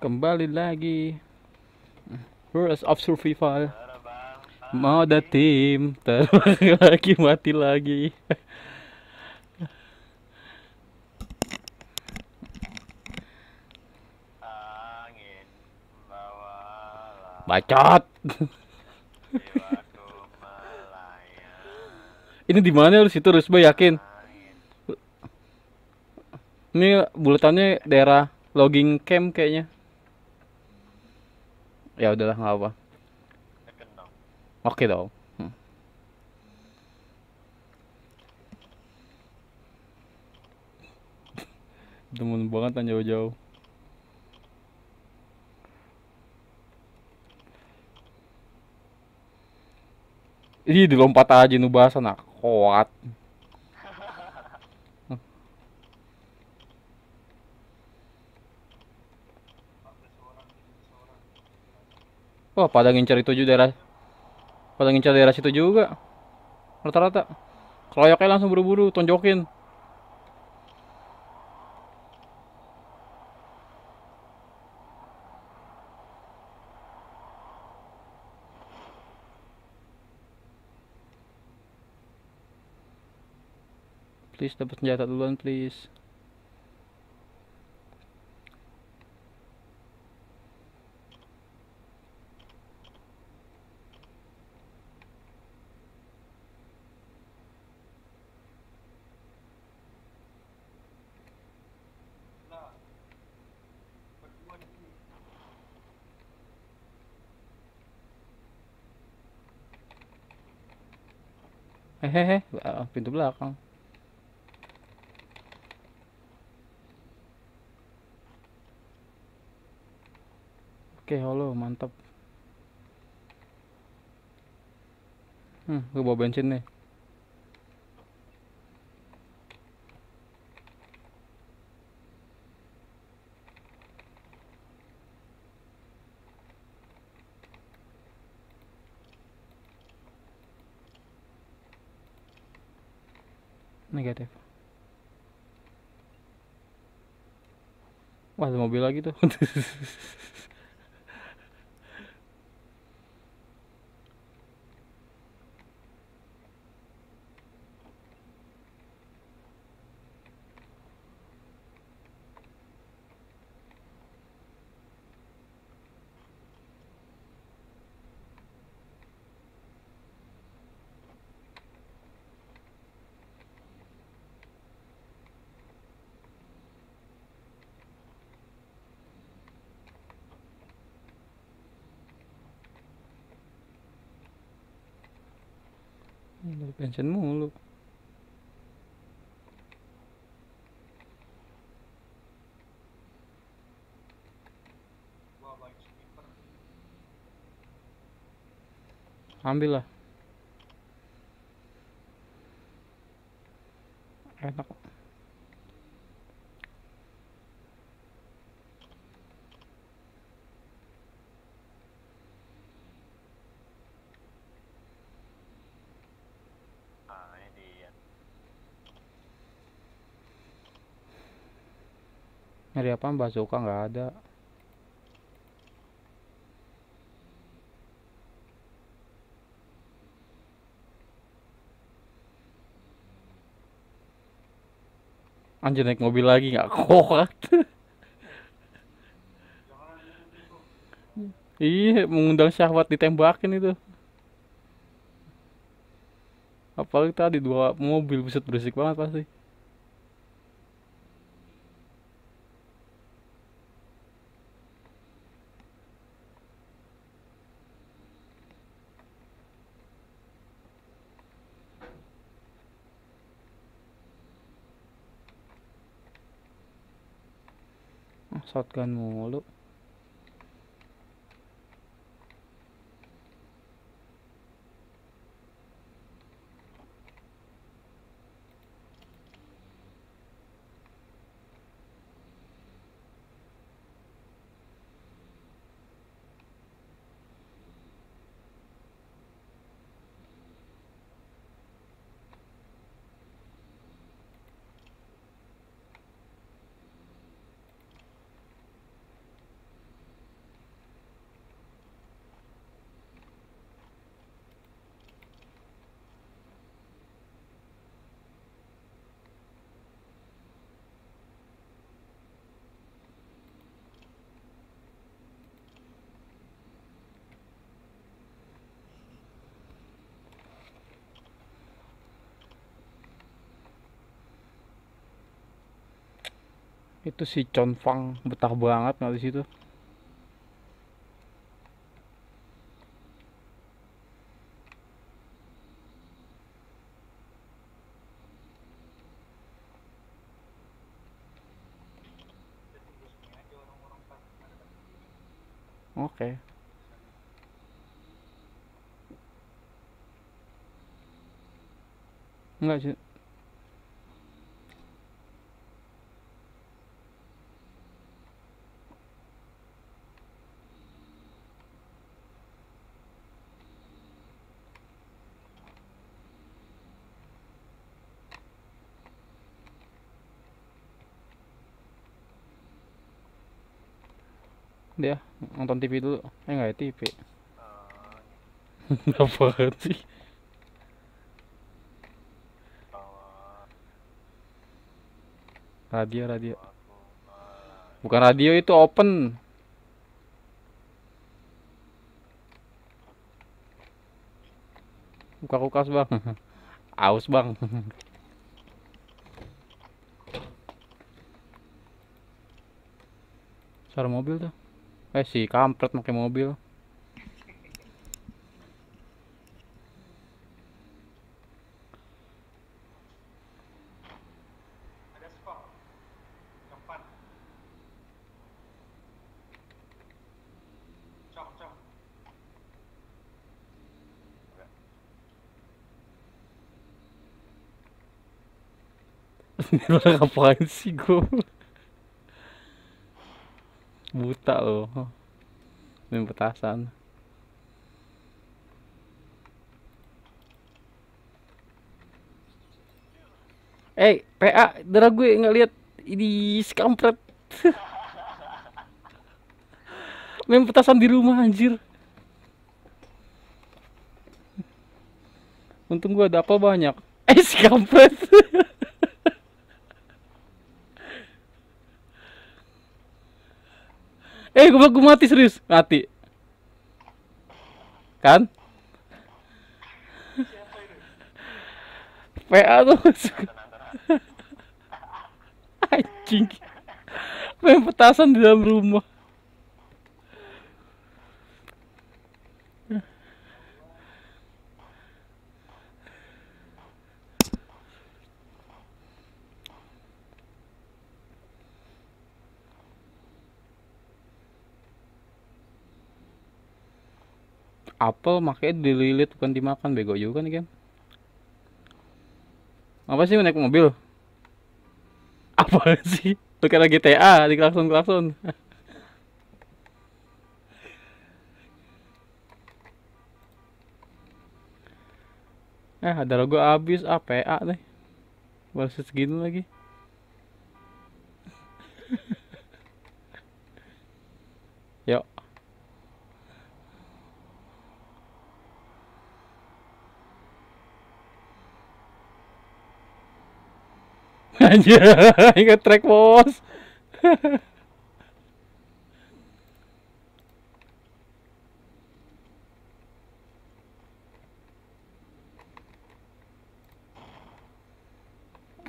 Kembali lagi. Rules of Survival. Mode tim terbang lagi mati lagi. Bacot. Ini di mana lu situ Rusba yakin? Ini bulatannya daerah logging camp kayaknya. Ya udahlah nggak apa. Oke dong. Hmm. Demen banget kan jauh-jauh. Ih, dilompat aja nubasa nak kuat. Wah, pada ngincar itu juga daerah pada ngincar daerah situ juga. Rata-rata. Keroyoknya langsung buru-buru, tonjokin. Please dapat senjata duluan, please. Hehehe, ah, pintu belakang. Oke, halo, mantap. Hmm, gue bawa bensin nih. Negatif. Wah, ada mobil lagi tuh. Ini dari bensin mulu. Ambil lah. Enak. Nyari apa? Bazooka nggak ada. Anjir naik mobil lagi nggak kuat. Iya, mengundang syahwat ditembakin itu. Apalagi tadi dua mobil buset berisik banget pasti. Shotgun mulu. Itu si Confang betah banget nggak di situ. Oke. Enggak sih. Dia nonton TV dulu. Eh enggak ya TV. Oh, Apa sih? Radio, radio. Bukan radio itu open. Buka kulkas, Bang. Aus, Bang. Suara mobil tuh. Eh, si kampret pakai mobil. Ini ngapain sih gue? Buta loh. Main petasan. Eh, PA, darah gue nggak lihat ini si kampret. Main petasan di rumah anjir. Untung gue ada apa banyak. Eh, si kampret. Eh, gue gue mati serius, mati. Kan? PA tuh. Anjing. Main petasan di dalam rumah. Apel makanya dililit bukan dimakan. Bego juga nih kan apa sih naik mobil? Apa sih? Lu kira GTA di klakson klakson eh ada logo habis ah PA deh. Balas segini lagi Anjir, ingat track bos.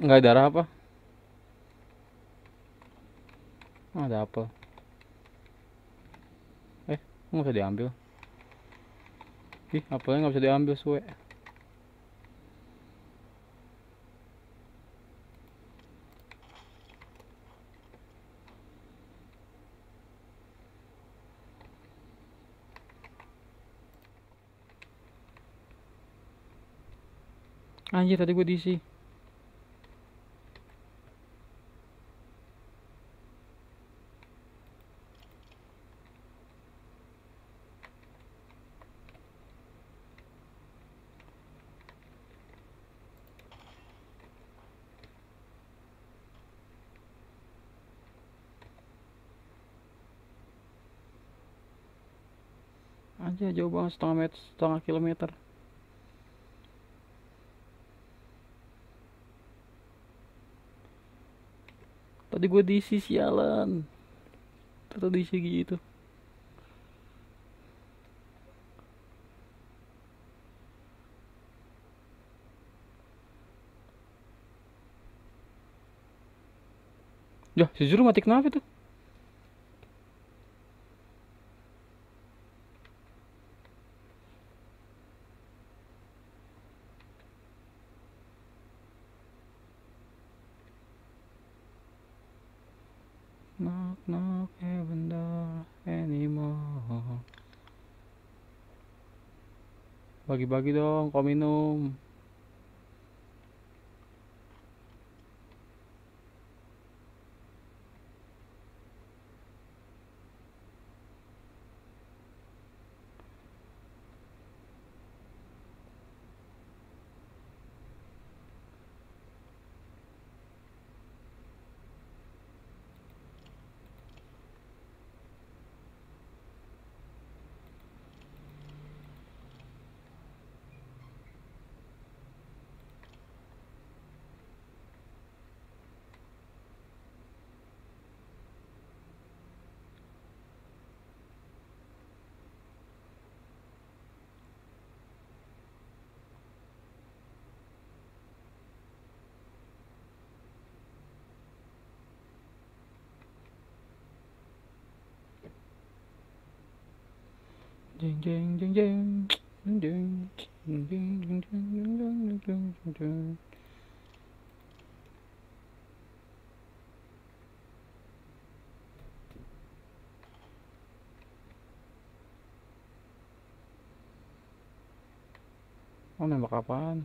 Enggak ada apa? Ada apa? Eh, nggak bisa diambil. Ih, apelnya nggak bisa diambil, suwe. Anjir, tadi gue diisi. Anjir, jauh banget setengah meter, setengah kilometer. Tadi gue diisi sialan. Ternyata diisi gitu. Ya, Zuru mati kenapa tuh? Bagi-bagi dong, kau minum. Ding ding ding ding ding ding ding ding ding ding ding Ano nakapan?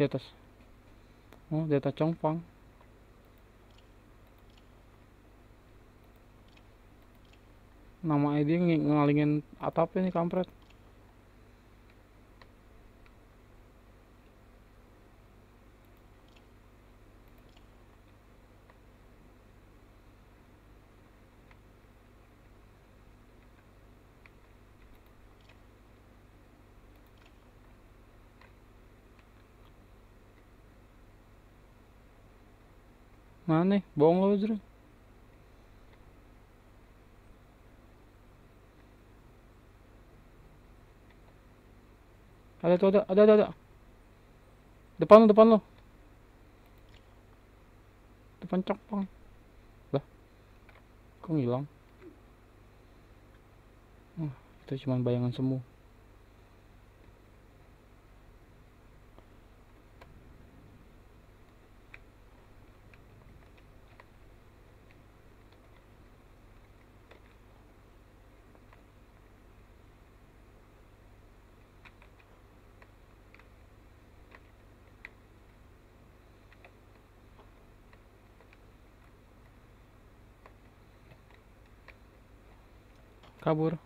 Di atas. Oh, di atas congpang. Nama ng- ngalingin atapnya nih kampret. Mana nih? Bohong lo, Zru. Ada tuh, ada, ada, ada, ada. Depan lo, depan lo. Depan congpang. Lah. Kok ngilang? Itu cuma bayangan semu. Kabur.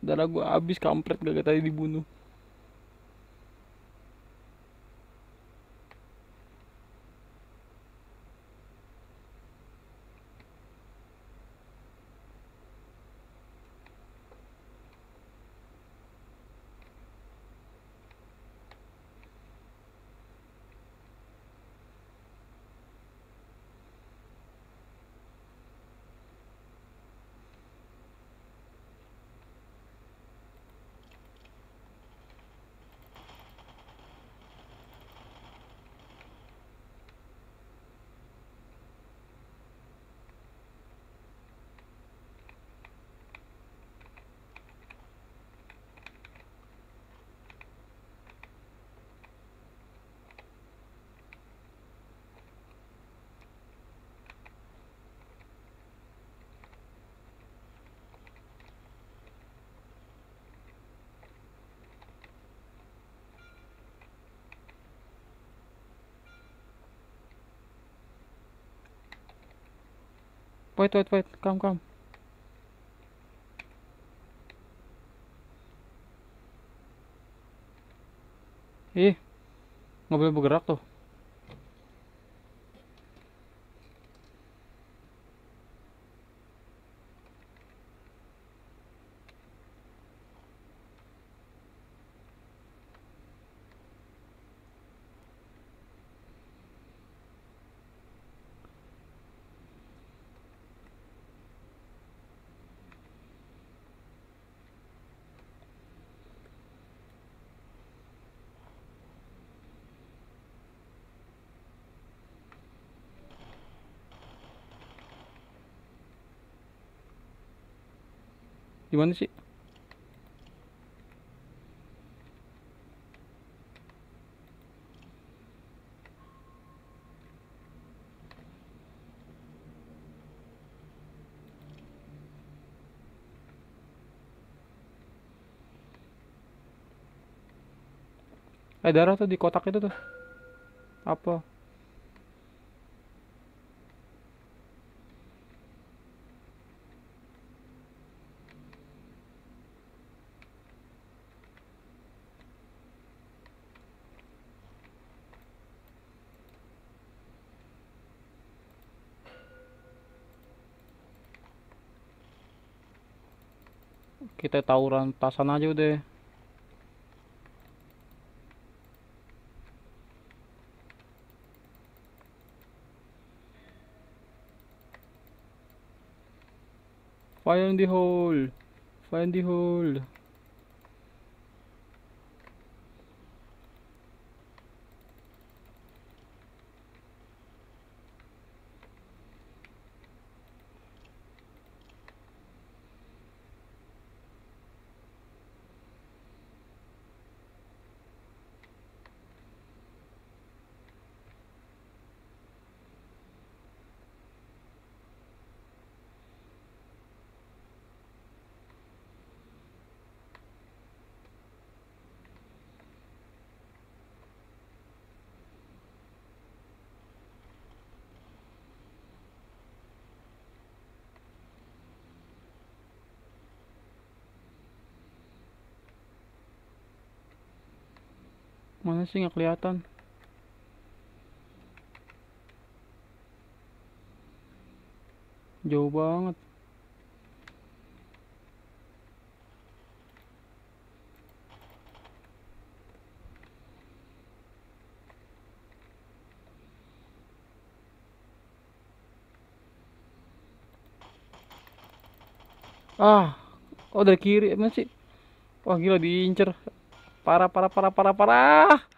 Darah gua habis kampret gak tadi dibunuh. Wait, wait, wait. Come, come. Ih, nggak boleh bergerak tuh. Gimana sih? Eh darah tuh di kotak itu tuh. Apa? Kita tawuran tasan aja udah. In the hole. Fire in the hole. Mana sih nggak kelihatan? Jauh banget. Ah, oh dari kiri masih. Wah gila diincer. Parah, parah, parah, parah, parah.